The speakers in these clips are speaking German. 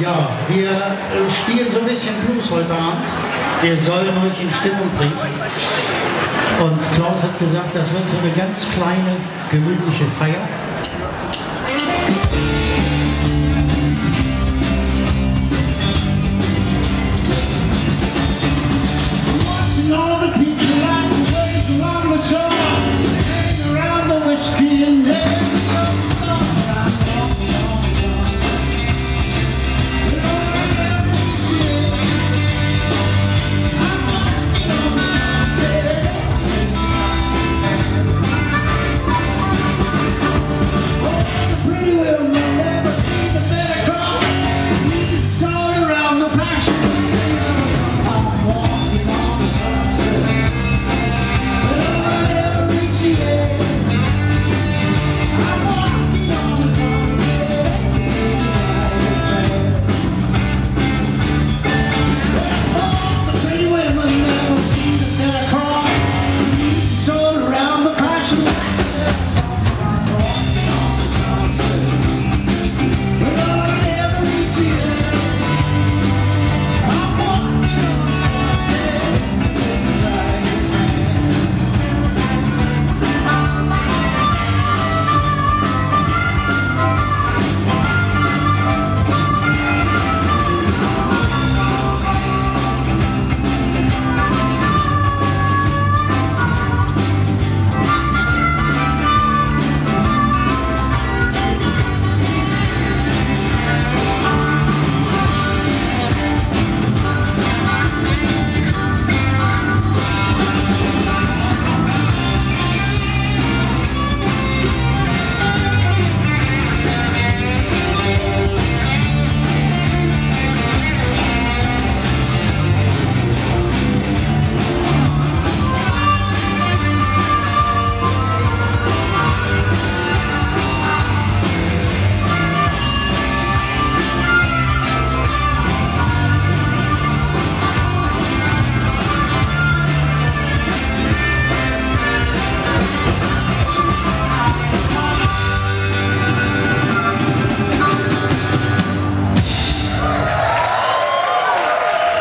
Ja, wir äh, spielen so ein bisschen Blues heute Abend. Wir sollen euch in Stimmung bringen. Und Klaus hat gesagt, das wird so eine ganz kleine, gemütliche Feier.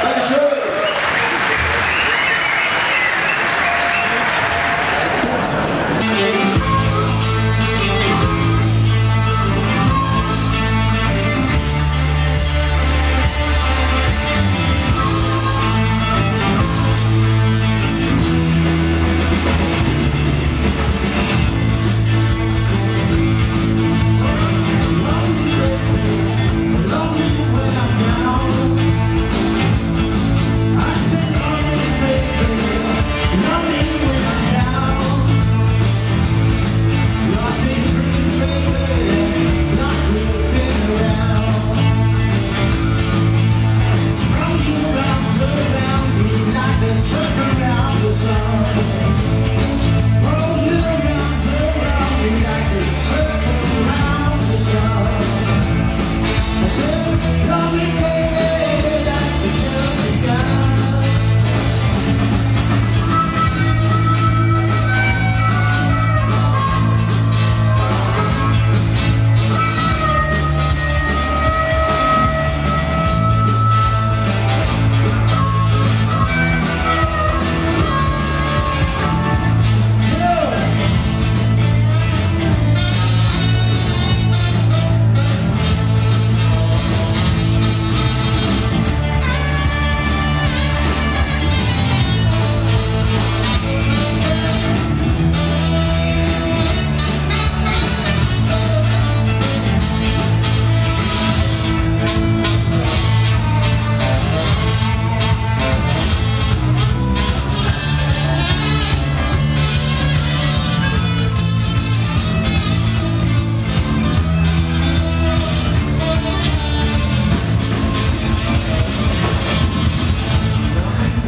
Dankeschön.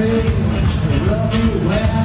Love you when